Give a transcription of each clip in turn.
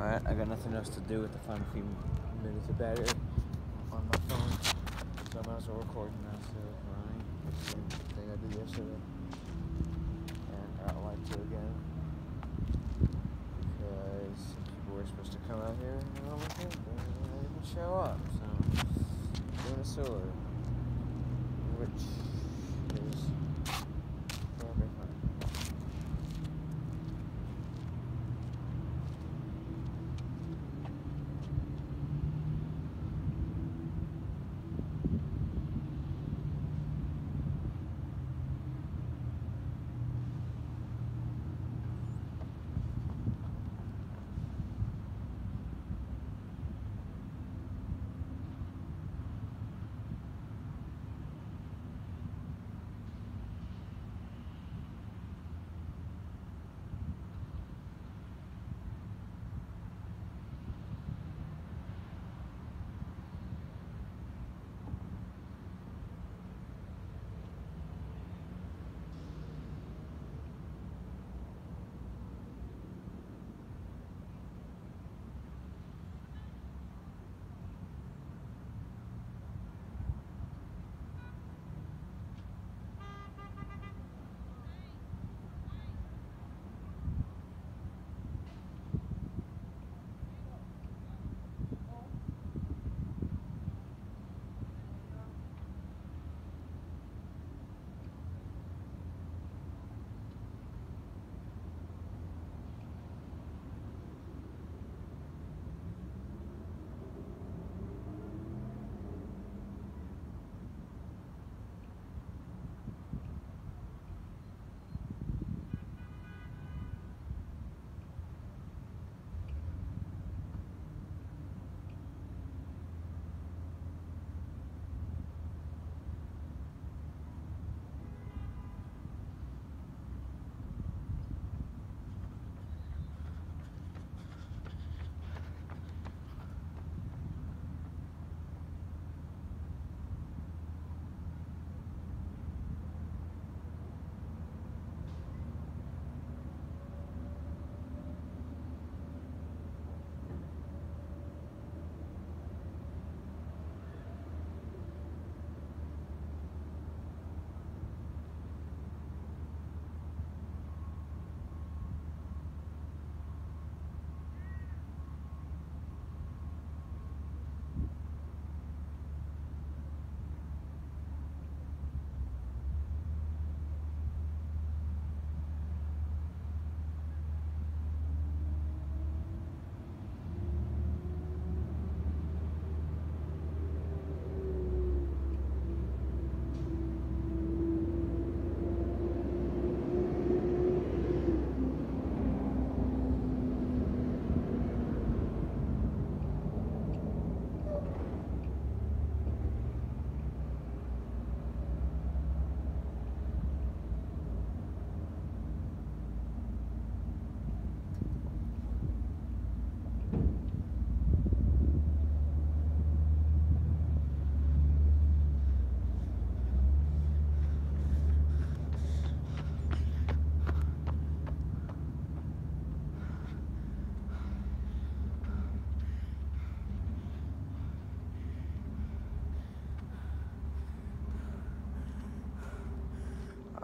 Alright, I got nothing else to do with the final few minutes of battery on my phone. So I might as well record now, so fine. Same thing I did yesterday. And I don't like to again. Because some people were supposed to come out here and all of it, but they didn't show up, so doing a solo. Which is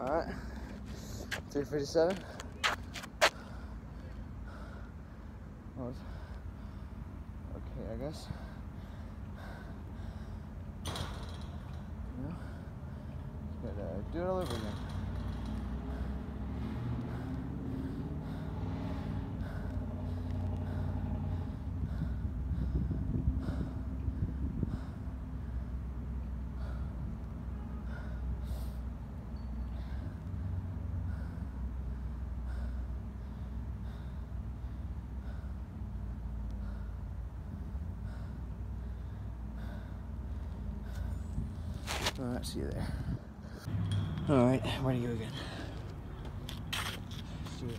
Alright. 357. Well, okay, I guess. No. But uh, do it all over again. Alright, see you there. Alright, where do you go again? See you.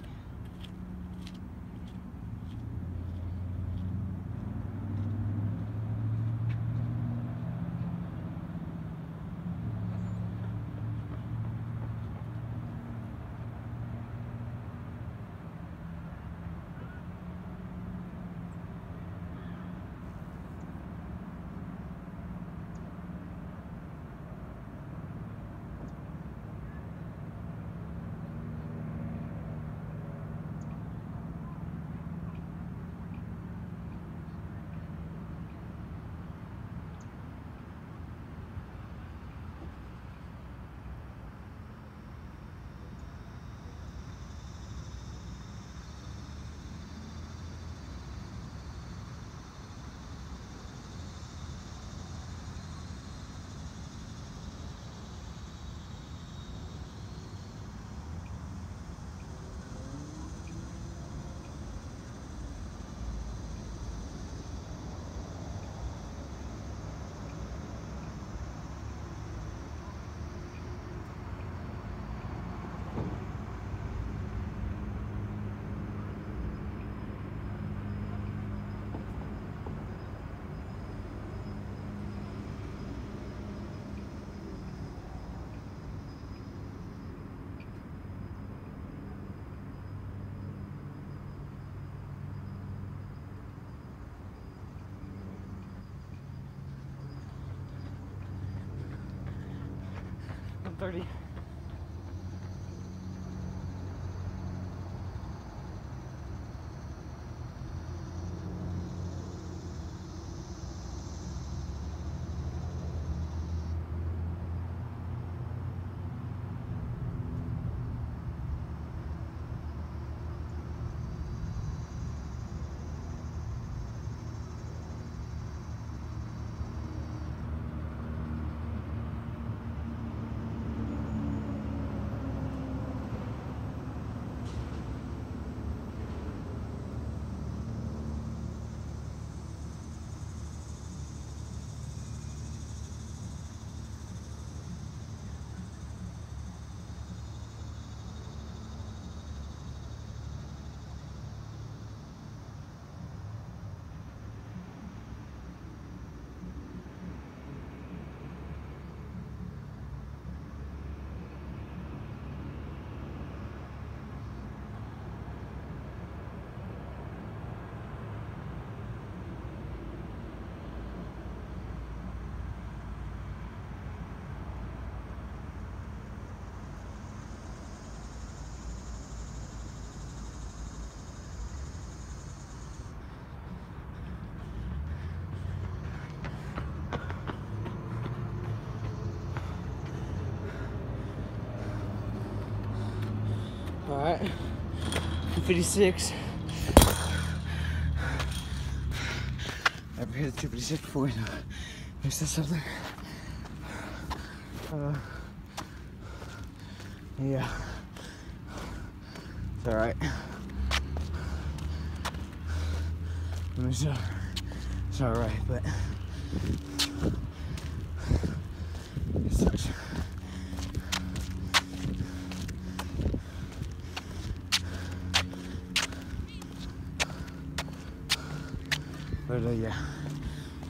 130. Right, 256. Ever hit a 256 before? No. Is this something? Uh, yeah. It's all right. It's, uh, it's all right, but it sucks. But uh, yeah,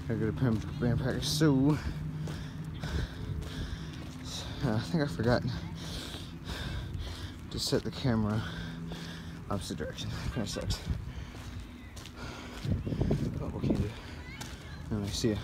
I put band practice. So uh, I think I forgot to set the camera opposite direction. Kind of sucks. You do? Anyway, see.